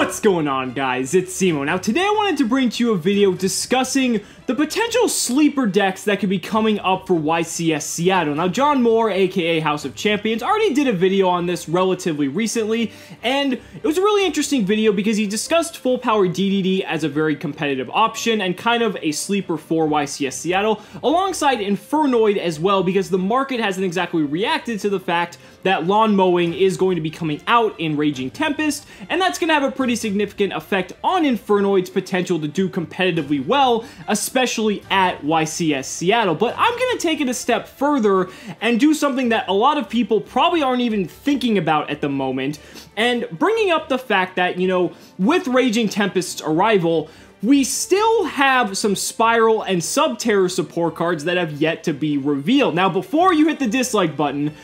What's going on guys, it's Cimo. Now today I wanted to bring to you a video discussing the potential sleeper decks that could be coming up for YCS Seattle. Now John Moore, aka House of Champions, already did a video on this relatively recently, and it was a really interesting video because he discussed full power DDD as a very competitive option and kind of a sleeper for YCS Seattle, alongside Infernoid as well because the market hasn't exactly reacted to the fact that lawn mowing is going to be coming out in Raging Tempest, and that's going to have a pretty significant effect on Infernoid's potential to do competitively well, especially at YCS Seattle. But I'm going to take it a step further and do something that a lot of people probably aren't even thinking about at the moment, and bringing up the fact that, you know, with Raging Tempest's arrival, we still have some Spyral and Subterror support cards that have yet to be revealed. Now, before you hit the dislike button,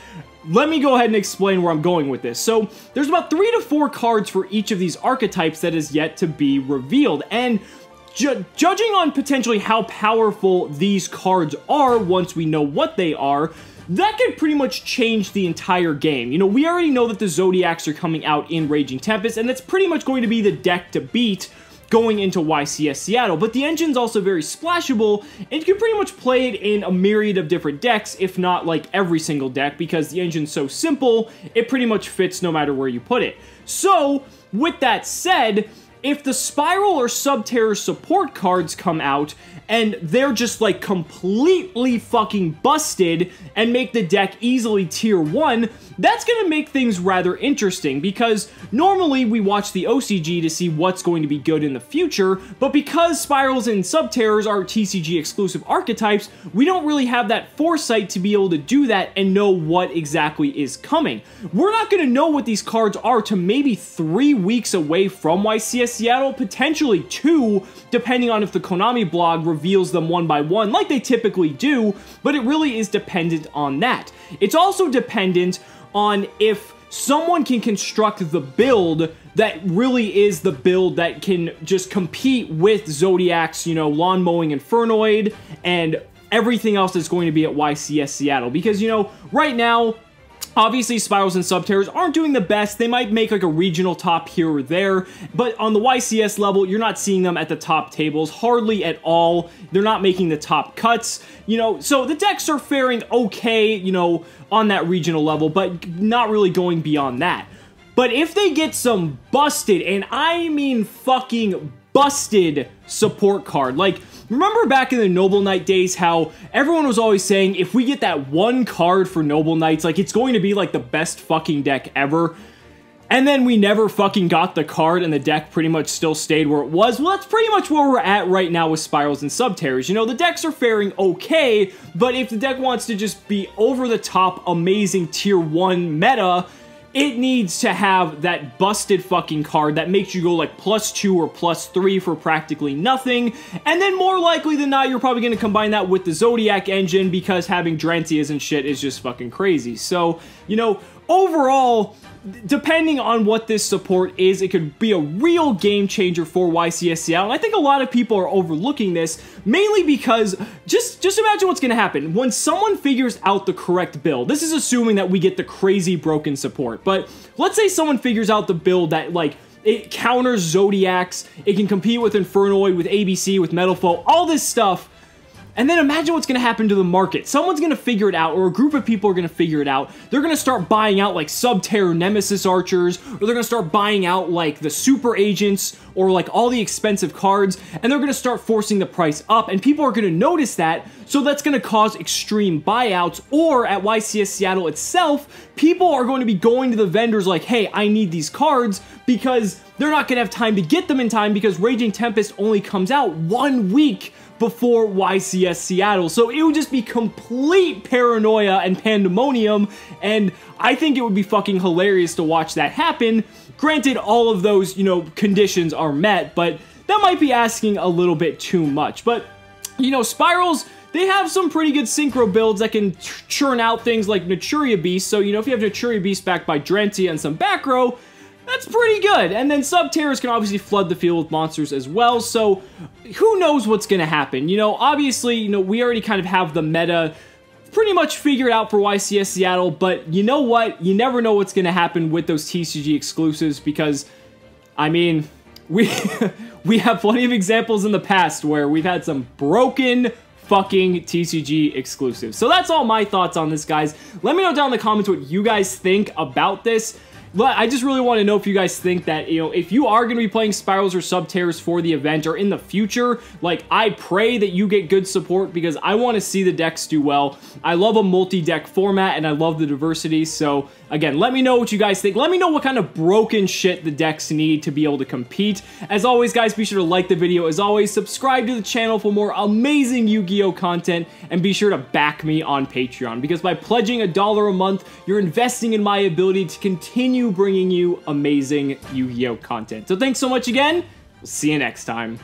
let me go ahead and explain where I'm going with this. So, there's about three to four cards for each of these archetypes that is yet to be revealed, and ju judging on potentially how powerful these cards are once we know what they are, that could pretty much change the entire game. You know, we already know that the Zodiacs are coming out in Raging Tempest, and that's pretty much going to be the deck to beat going into YCS Seattle, but the engine's also very splashable, and you can pretty much play it in a myriad of different decks, if not like every single deck, because the engine's so simple, it pretty much fits no matter where you put it. So, with that said, if the Spyral or Subterror support cards come out, and they're just like completely fucking busted and make the deck easily tier 1, that's going to make things rather interesting because normally we watch the OCG to see what's going to be good in the future, but because Spyrals and Subterrors are TCG exclusive archetypes, we don't really have that foresight to be able to do that and know what exactly is coming. We're not going to know what these cards are to maybe three weeks away from YCS Seattle, potentially two, depending on if the Konami blog reveals them one by one like they typically do, but it really is dependent on that. It's also dependent on if someone can construct the build that really is the build that can just compete with Zodiac's, you know, lawn mowing Infernoid and everything else that's going to be at YCS Seattle. Because, you know, right now, Obviously, Spyrals and Subterrors aren't doing the best. They might make like a regional top here or there, but on the YCS level, you're not seeing them at the top tables, hardly at all. They're not making the top cuts, you know, so the decks are faring okay, you know, on that regional level, but not really going beyond that. But if they get some busted, and I mean fucking busted support card, like Remember back in the Noble Knight days how everyone was always saying if we get that one card for Noble Knights, like it's going to be like the best fucking deck ever. And then we never fucking got the card and the deck pretty much still stayed where it was. Well, that's pretty much where we're at right now with Spyrals and Subterrors. You know, the decks are faring okay, but if the deck wants to just be over the top amazing tier 1 meta, it needs to have that busted fucking card that makes you go like plus two or plus three for practically nothing. And then more likely than not, you're probably going to combine that with the Zodiac engine because having Drancias and shit is just fucking crazy. So, you know, overall, depending on what this support is, it could be a real game changer for YCS Seattle. And I think a lot of people are overlooking this, mainly because just, just imagine what's going to happen. When someone figures out the correct build, this is assuming that we get the crazy broken support, but let's say someone figures out the build that, like, it counters Zodiacs, it can compete with Infernoid, with ABC, with Metal Foe, all this stuff, and then imagine what's going to happen to the market. Someone's going to figure it out, or a group of people are going to figure it out. They're going to start buying out like Subterror Nemesis Archers, or they're going to start buying out like the Super Agents, or like all the expensive cards, and they're going to start forcing the price up, and people are going to notice that, so that's going to cause extreme buyouts, or at YCS Seattle itself, people are going to be going to the vendors like, hey, I need these cards, because they're not going to have time to get them in time because Raging Tempest only comes out one week before YCS Seattle. So it would just be complete paranoia and pandemonium, and I think it would be fucking hilarious to watch that happen. Granted, all of those, you know, conditions are met, but that might be asking a little bit too much. But, you know, Spyrals, they have some pretty good synchro builds that can churn out things like Naturia Beast. So, you know, if you have Naturia Beast backed by Drancia and some back row, that's pretty good. And then Subterrors can obviously flood the field with monsters as well, so who knows what's going to happen. You know, obviously, you know, we already kind of have the meta pretty much figured out for YCS Seattle, but you know what? You never know what's going to happen with those TCG exclusives because I mean, we we have plenty of examples in the past where we've had some broken fucking TCG exclusive. So that's all my thoughts on this, guys. Let me know down in the comments what you guys think about this. I just really want to know if you guys think that, you know, if you are going to be playing Spyrals or Subterrors for the event or in the future, like, I pray that you get good support because I want to see the decks do well. I love a multi-deck format and I love the diversity, so again, let me know what you guys think. Let me know what kind of broken shit the decks need to be able to compete. As always, guys, be sure to like the video. As always, subscribe to the channel for more amazing Yu-Gi-Oh! content, and be sure to back me on Patreon because by pledging a dollar a month, you're investing in my ability to continue bringing you amazing Yu-Gi-Oh! content. So thanks so much again. We'll see you next time.